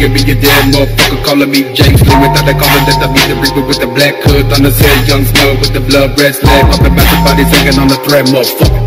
Figure me a dead motherfucker. Calling me James Lee Without they calling that I be the reaper with the black hood. On the set, young snow with the blood red slab. Popping massive body hanging on the thread, motherfucker.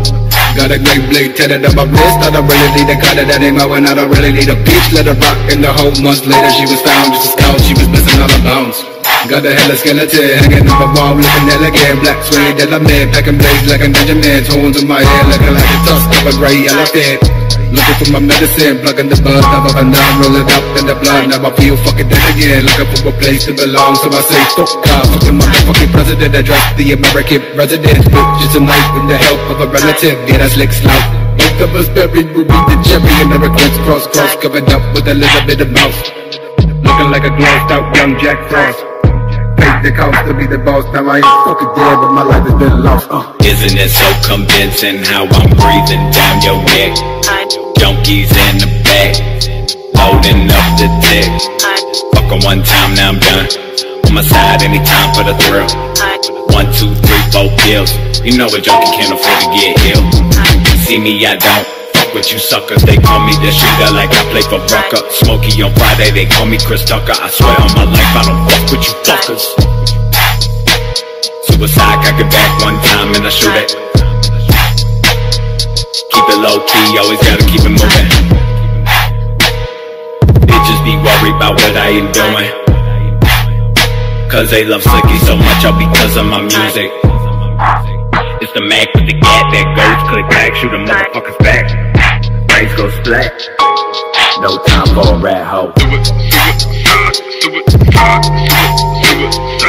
Got a great blade tatted up my wrist. I don't really need a cutter that ain't my one I don't really need a bitch Let her rock in the whole months later. She was found just a scout She was missing all her bones. Got a hella skeleton hanging on my wall Looking elegant. Black suede that I'm in Packing blades like a ninja man Horns in my head looking like a tusk of a gray elephant Looking for my medicine, plugging the bud, now I'm now rolling up in the blood. Now I feel fucking dead again, looking for a place to belong. So I say, fuck God, fucking motherfucking president, address the American resident. With just a knife with the help of a relative, yeah, that's slick slow. Both of us buried, we beat the cherry and the regrets cross, cross, covered up with a little bit of mouth. Looking like a glossed out young Jack Frost. The cost to be the boss, now I ain't fucking dead, but my life has been lost. Uh. Isn't it so convincing how I'm breathing down your neck? Junkies in the back, loading up the dick. Fucking one time, now I'm done. On my side, anytime for the thrill. One, two, three, four kills. You know a junkie can't afford to get ill. You see me, I don't. With you suckers, they call me the shooter like I play for Rucker. Smokey on Friday, they call me Chris Tucker. I swear on my life, I don't fuck with you fuckers. Suicide, I it back one time and I shoot it. Keep it low key, always gotta keep it moving. Bitches be worried about what I ain't doing. Cause they love Slicky so much, all because of my music. It's the Mac with the gat that goes click back, shoot a motherfucker's back. Brains go splat. No time for a rat hoe. Do it, do it, do it, do it, do it, do it,